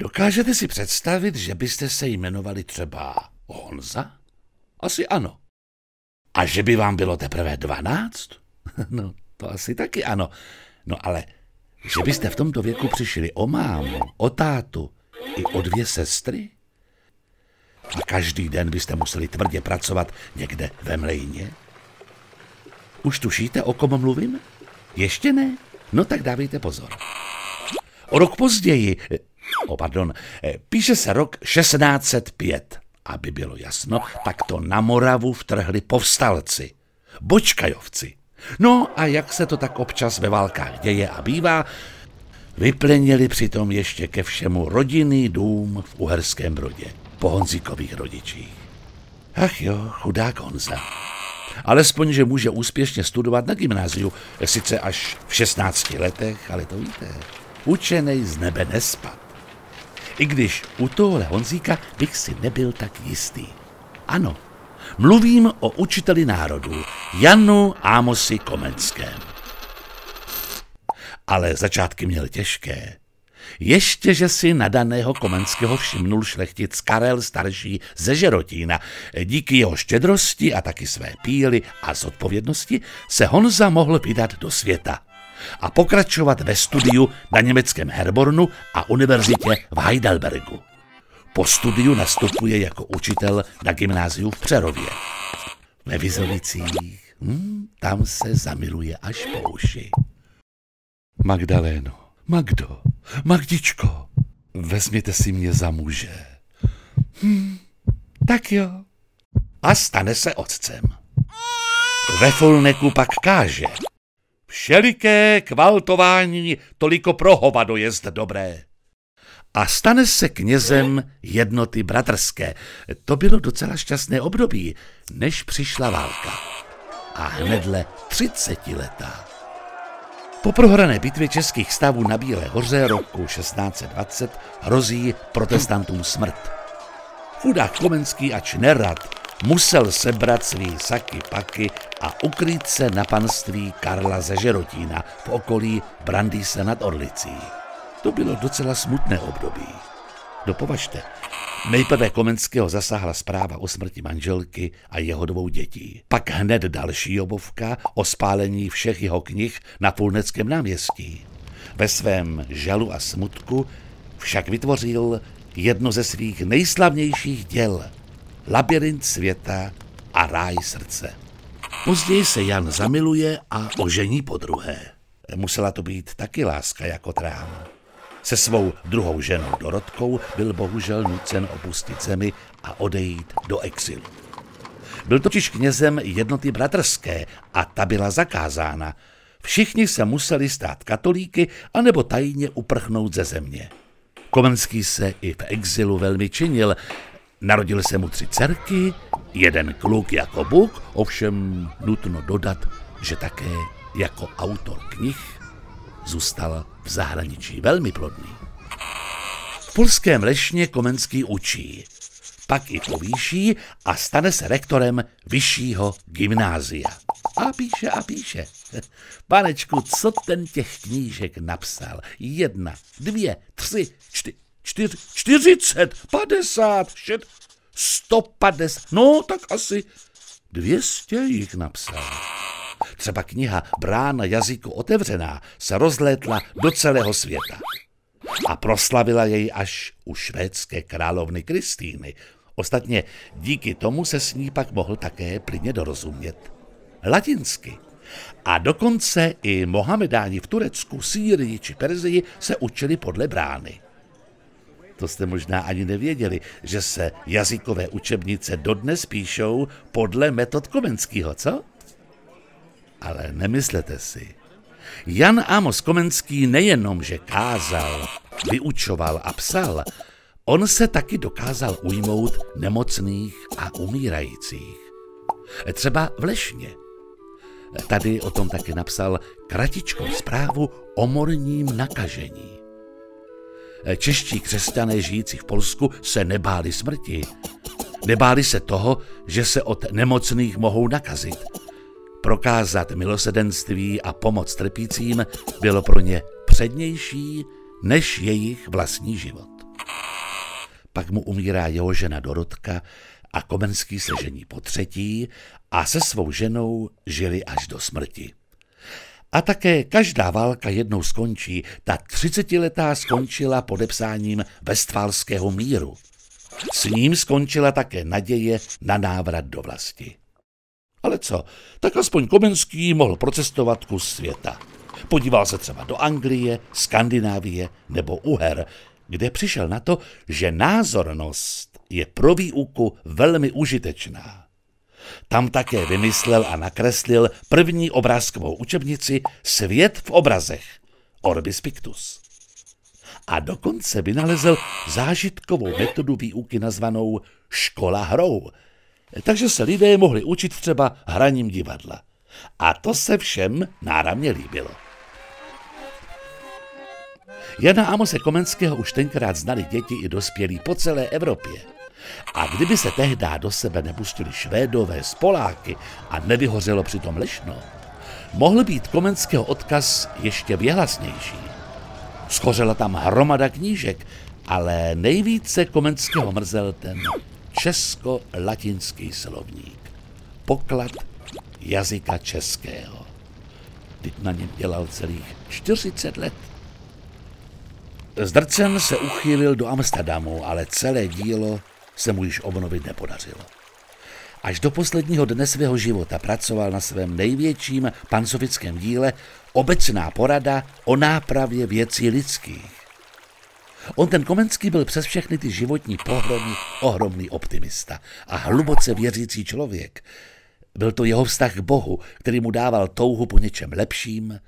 Dokážete si představit, že byste se jmenovali třeba Honza? Asi ano. A že by vám bylo teprve dvanáct? No, to asi taky ano. No ale, že byste v tomto věku přišli o mámu, o tátu i o dvě sestry? A každý den byste museli tvrdě pracovat někde ve mlejně? Už tušíte, o kom mluvím? Ještě ne? No tak dávejte pozor. O rok později, o pardon, píše se rok 1605. Aby bylo jasno, tak to na Moravu vtrhli povstalci, bočkajovci. No a jak se to tak občas ve válkách děje a bývá, vyplenili přitom ještě ke všemu rodinný dům v Uherském Brodě, po Honzíkových rodičích. Ach jo, chudák Honza. Alespoň, že může úspěšně studovat na gymnáziu, sice až v 16 letech, ale to víte, učenej z nebe nespad. I když u tohle Honzíka bych si nebyl tak jistý. Ano, mluvím o učiteli národů, Janu Ámosi Komenském. Ale začátky měl těžké. Ještě, že si nadaného Komenského všimnul šlechtic Karel starší ze Žerotína. Díky jeho štědrosti a taky své píly a zodpovědnosti se Honza mohl vydat do světa a pokračovat ve studiu na německém Herbornu a univerzitě v Heidelbergu. Po studiu nastupuje jako učitel na gymnáziu v Přerově. Ve Vizovicích, hm, tam se zamiluje až po uši. Magdaléno, Magdo, Magdičko, vezměte si mě za muže. Hm, tak jo. A stane se otcem. Ve Folneku pak káže. Všeliké kvaltování toliko pro hovado jest dobré. A stane se knězem jednoty bratrské. To bylo docela šťastné období, než přišla válka. A hnedle třicetiletá. Po prohrané bitvě českých stavů na Bílé hoře roku 1620 hrozí protestantům smrt. Chudák Komenský ač nerad musel sebrat svý saky paky a ukrýt se na panství Karla ze Žerotína v okolí Brandýse nad Orlicí. To bylo docela smutné období. Dopovažte, nejprve Komenského zasáhla zpráva o smrti manželky a jeho dvou dětí. Pak hned další obovka o spálení všech jeho knih na Půlneckém náměstí. Ve svém žalu a smutku však vytvořil jedno ze svých nejslavnějších děl – Labirint světa a ráj srdce. Později se Jan zamiluje a ožení po druhé. Musela to být taky láska jako trám. Se svou druhou ženou Dorotkou byl bohužel nucen opustit zemi a odejít do exilu. Byl totiž knězem jednoty bratrské a ta byla zakázána. Všichni se museli stát katolíky anebo tajně uprchnout ze země. Komenský se i v exilu velmi činil, Narodil se mu tři dcerky, jeden kluk jako Bůh, ovšem nutno dodat, že také jako autor knih zůstal v zahraničí velmi plodný. V polském lešně Komenský učí, pak i povýší a stane se rektorem vyššího gymnázia. A píše a píše. Panečku, co ten těch knížek napsal? Jedna, dvě, tři, čtyři, čtyř, čtyřicet, padesát, šed, sto padesát, no tak asi dvěstě jich napsal. Třeba kniha Brána jazyku otevřená se rozlétla do celého světa a proslavila jej až u švédské královny Kristýny. Ostatně díky tomu se s ní pak mohl také plně dorozumět. Latinsky. A dokonce i Mohamedáni v Turecku, Sýrii či Perzii se učili podle brány. To jste možná ani nevěděli, že se jazykové učebnice dodnes píšou podle metod Komenského, co? Ale nemyslete si. Jan Amos Komenský nejenom, že kázal, vyučoval a psal, on se taky dokázal ujmout nemocných a umírajících. Třeba v Lešně. Tady o tom taky napsal kratičkou zprávu o morním nakažení. Čeští křesťané žijící v Polsku se nebáli smrti. Nebáli se toho, že se od nemocných mohou nakazit. Prokázat milosedenství a pomoc trpícím bylo pro ně přednější než jejich vlastní život. pak mu umírá jeho žena Dorotka a Komenský se žení po třetí a se svou ženou žili až do smrti. A také každá válka jednou skončí. Ta třicetiletá skončila podepsáním Westfálského míru. S ním skončila také naděje na návrat do vlasti. Ale co, tak aspoň Komenský mohl procestovat kus světa. Podíval se třeba do Anglie, Skandinávie nebo Uher, kde přišel na to, že názornost je pro výuku velmi užitečná. Tam také vymyslel a nakreslil první obrázkovou učebnici Svět v obrazech, Orbis Pictus. A dokonce vynalezl zážitkovou metodu výuky nazvanou škola hrou, takže se lidé mohli učit třeba hraním divadla. A to se všem náramně líbilo. Jana Amose Komenského už tenkrát znali děti i dospělí po celé Evropě. A kdyby se tehdy do sebe nepustili Švédové z Poláky a nevyhořelo přitom lešno, mohl být Komenského odkaz ještě věhlasnější. Schořela tam hromada knížek, ale nejvíce Komenského mrzel ten česko-latinský slovník. Poklad jazyka českého. Teď na něm dělal celých 40 let. Zdrcen se uchýlil do Amsterdamu, ale celé dílo se mu již obnovit nepodařilo. Až do posledního dne svého života pracoval na svém největším pansovickém díle Obecná porada o nápravě věcí lidských. On ten Komenský byl přes všechny ty životní pohromy ohromný optimista a hluboce věřící člověk. Byl to jeho vztah k Bohu, který mu dával touhu po něčem lepším,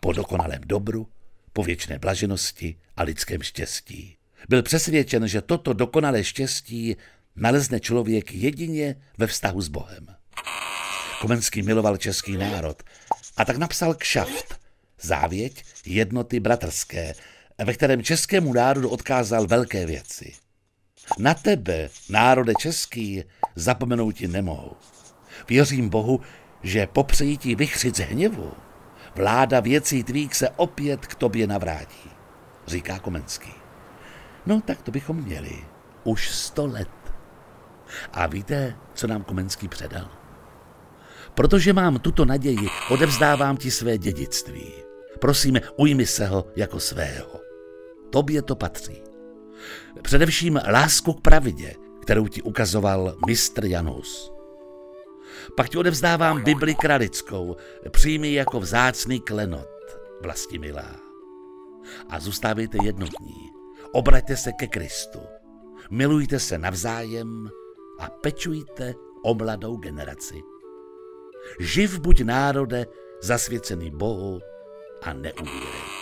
po dokonalém dobru, po věčné blaženosti a lidském štěstí. Byl přesvědčen, že toto dokonalé štěstí nalezne člověk jedině ve vztahu s Bohem. Komenský miloval český národ a tak napsal kšaft, závěť jednoty bratrské, ve kterém českému národu odkázal velké věci. Na tebe, národe český, zapomenout ti nemohu. Věřím Bohu, že po přejítí vychřic hněvu vláda věcí tvých se opět k tobě navrátí, říká Komenský. No tak to bychom měli. Už sto let. A víte, co nám Komenský předal? Protože mám tuto naději, odevzdávám ti své dědictví. Prosím, ujmi se ho jako svého. Tobě to patří. Především lásku k pravdě, kterou ti ukazoval mistr Janus. Pak ti odevzdávám Bibli kralickou, přijmi jako vzácný klenot, milá. A zůstávejte jednotní, obraťte se ke Kristu, milujte se navzájem a pečujte o mladou generaci. Živ buď národe, zasvěcený Bohu a neumírej.